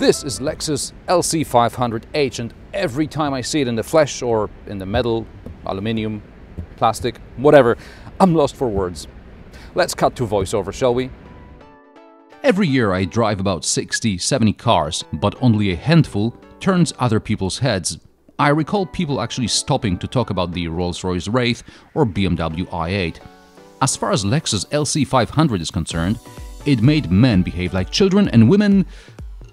This is Lexus LC500H and every time I see it in the flesh or in the metal, aluminium, plastic, whatever, I'm lost for words. Let's cut to voiceover, shall we? Every year I drive about 60, 70 cars, but only a handful turns other people's heads. I recall people actually stopping to talk about the Rolls-Royce Wraith or BMW i8. As far as Lexus LC500 is concerned, it made men behave like children and women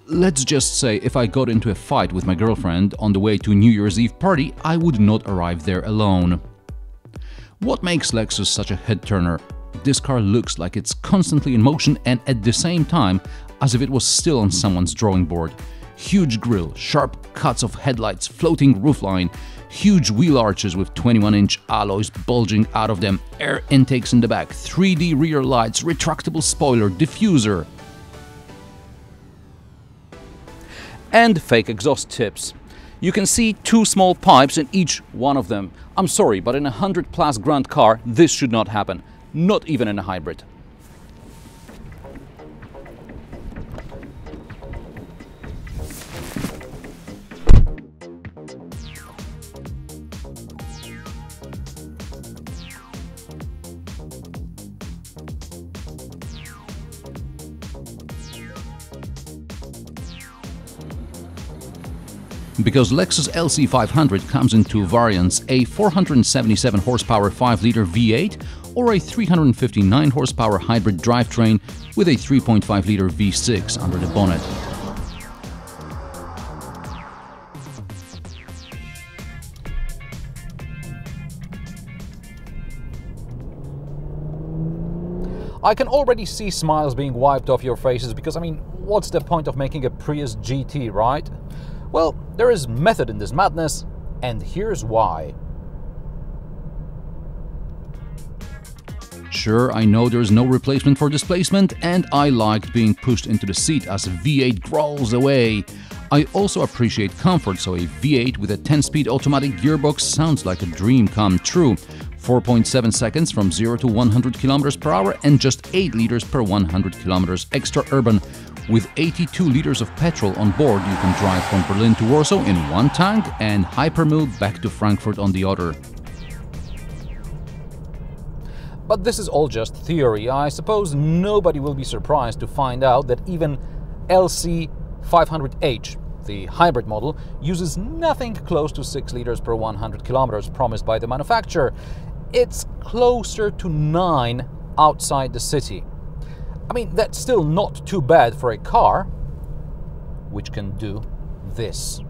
Let's just say if I got into a fight with my girlfriend on the way to New Year's Eve party, I would not arrive there alone. What makes Lexus such a head turner? This car looks like it's constantly in motion and at the same time as if it was still on someone's drawing board. Huge grille, sharp cuts of headlights, floating roofline, huge wheel arches with 21-inch alloys bulging out of them, air intakes in the back, 3D rear lights, retractable spoiler, diffuser. And fake exhaust tips. You can see two small pipes in each one of them. I'm sorry, but in a 100 plus grand car, this should not happen. Not even in a hybrid. Because Lexus LC500 comes in two variants, a 477 horsepower 5-liter V8 or a 359 horsepower hybrid drivetrain with a 3.5-liter V6 under the bonnet. I can already see smiles being wiped off your faces because, I mean, what's the point of making a Prius GT, right? Well, there is method in this madness, and here's why. Sure, I know there's no replacement for displacement, and I liked being pushed into the seat as V8 growls away. I also appreciate comfort, so a V8 with a 10-speed automatic gearbox sounds like a dream come true. 4.7 seconds from 0 to 100 km per hour and just 8 liters per 100 km extra urban with 82 liters of petrol on board, you can drive from Berlin to Warsaw in one tank and hypermile back to Frankfurt on the other. But this is all just theory. I suppose nobody will be surprised to find out that even LC500H, the hybrid model, uses nothing close to 6 liters per 100 kilometers promised by the manufacturer. It's closer to 9 outside the city. I mean, that's still not too bad for a car which can do this.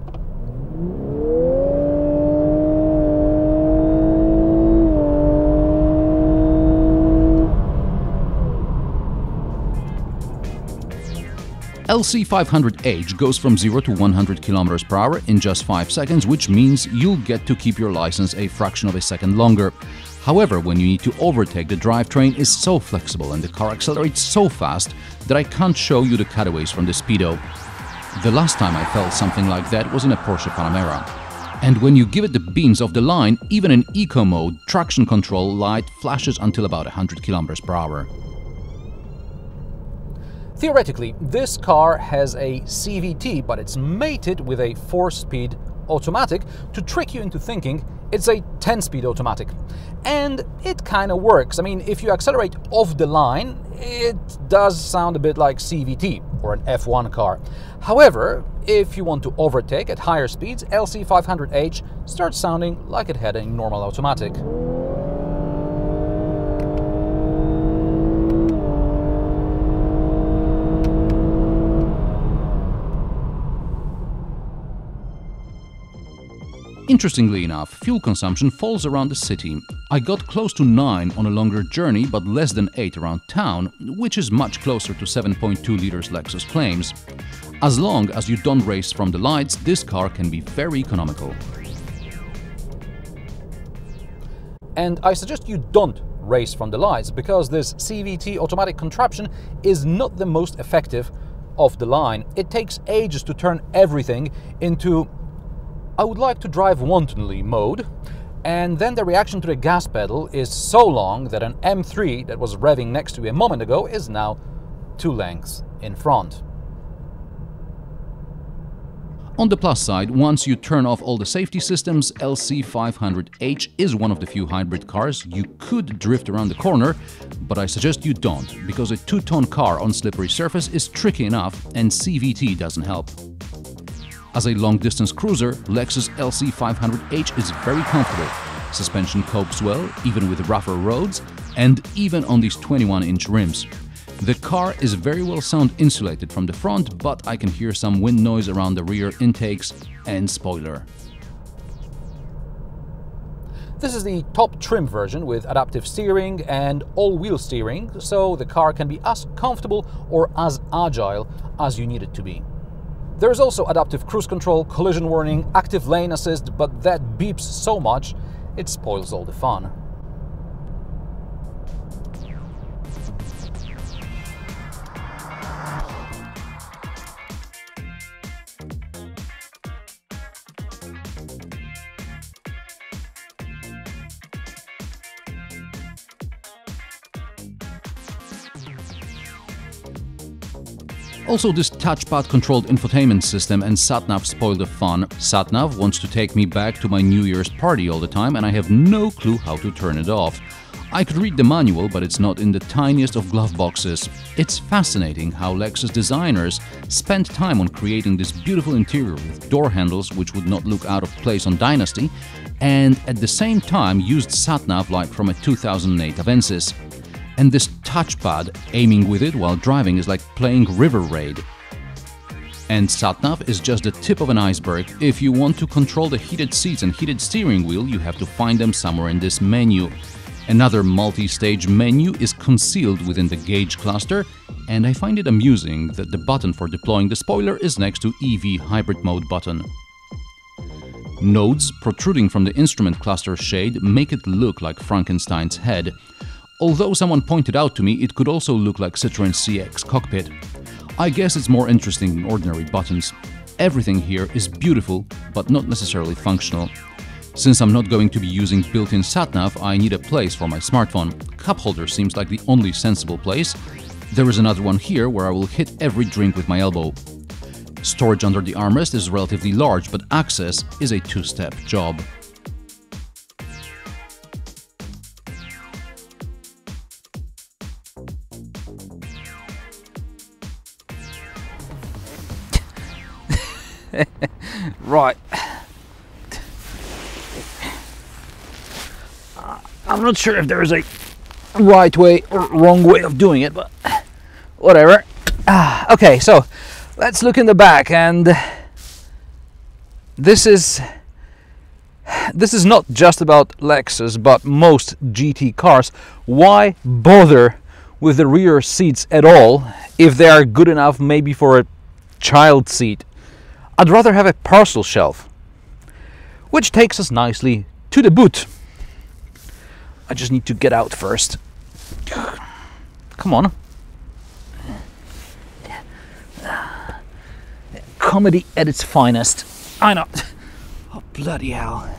LC500H goes from 0 to 100 km per hour in just 5 seconds, which means you'll get to keep your license a fraction of a second longer. However, when you need to overtake, the drivetrain is so flexible and the car accelerates so fast that I can't show you the cutaways from the Speedo. The last time I felt something like that was in a Porsche Panamera. And when you give it the beans of the line, even in eco mode, traction control light flashes until about 100 km per hour. Theoretically, this car has a CVT, but it's mated with a 4-speed automatic to trick you into thinking it's a 10 speed automatic. And it kind of works. I mean, if you accelerate off the line, it does sound a bit like CVT or an F1 car. However, if you want to overtake at higher speeds, LC500H starts sounding like it had a normal automatic. Interestingly enough, fuel consumption falls around the city. I got close to 9 on a longer journey, but less than 8 around town, which is much closer to 7.2 liters Lexus claims. As long as you don't race from the lights, this car can be very economical. And I suggest you don't race from the lights because this CVT automatic contraption is not the most effective of the line. It takes ages to turn everything into I would like to drive wantonly mode, and then the reaction to the gas pedal is so long that an M3 that was revving next to me a moment ago is now two lengths in front. On the plus side, once you turn off all the safety systems, LC500H is one of the few hybrid cars you could drift around the corner, but I suggest you don't, because a two-ton car on slippery surface is tricky enough and CVT doesn't help. As a long-distance cruiser, Lexus LC500H is very comfortable. Suspension copes well, even with rougher roads, and even on these 21-inch rims. The car is very well sound insulated from the front, but I can hear some wind noise around the rear intakes and spoiler. This is the top trim version with adaptive steering and all-wheel steering, so the car can be as comfortable or as agile as you need it to be. There is also adaptive cruise control, collision warning, active lane assist, but that beeps so much it spoils all the fun. Also, this touchpad controlled infotainment system and SatNav spoil the fun. SatNav wants to take me back to my New Year's party all the time, and I have no clue how to turn it off. I could read the manual, but it's not in the tiniest of glove boxes. It's fascinating how Lexus designers spent time on creating this beautiful interior with door handles which would not look out of place on Dynasty, and at the same time used SatNav like from a 2008 Avensis. And this touchpad, aiming with it while driving is like playing River Raid. And SatNav is just the tip of an iceberg. If you want to control the heated seats and heated steering wheel, you have to find them somewhere in this menu. Another multi-stage menu is concealed within the gauge cluster, and I find it amusing that the button for deploying the spoiler is next to EV hybrid mode button. Nodes protruding from the instrument cluster shade make it look like Frankenstein's head. Although someone pointed out to me it could also look like Citroën CX cockpit. I guess it's more interesting than ordinary buttons. Everything here is beautiful, but not necessarily functional. Since I'm not going to be using built-in SatNav, I need a place for my smartphone. Cup holder seems like the only sensible place. There is another one here where I will hit every drink with my elbow. Storage under the armrest is relatively large, but access is a two-step job. Right. I'm not sure if there's a right way or wrong way of doing it, but whatever. Ah, okay, so let's look in the back and this is this is not just about Lexus but most GT cars. Why bother with the rear seats at all if they are good enough maybe for a child seat? I'd rather have a parcel shelf. Which takes us nicely to the boot. I just need to get out first. Come on. Comedy at its finest. I know. Oh, bloody hell.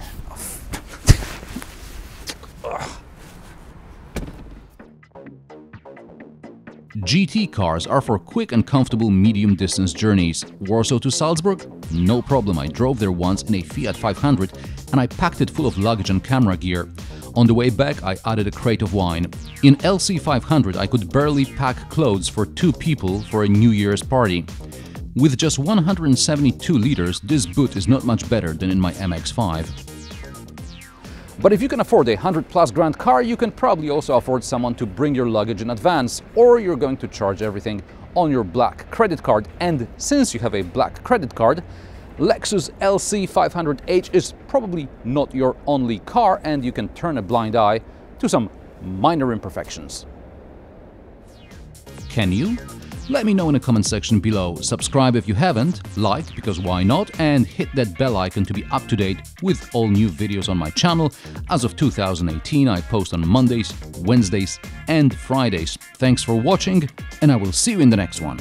GT cars are for quick and comfortable medium distance journeys. Warsaw to Salzburg? No problem, I drove there once in a Fiat 500 and I packed it full of luggage and camera gear. On the way back, I added a crate of wine. In LC500, I could barely pack clothes for two people for a New Year's party. With just 172 liters, this boot is not much better than in my MX-5. But if you can afford a 100 plus grand car, you can probably also afford someone to bring your luggage in advance, or you're going to charge everything on your black credit card. And since you have a black credit card, Lexus LC500H is probably not your only car and you can turn a blind eye to some minor imperfections. Can you? Let me know in the comment section below. Subscribe if you haven't, like because why not, and hit that bell icon to be up to date with all new videos on my channel. As of 2018, I post on Mondays, Wednesdays, and Fridays. Thanks for watching, and I will see you in the next one.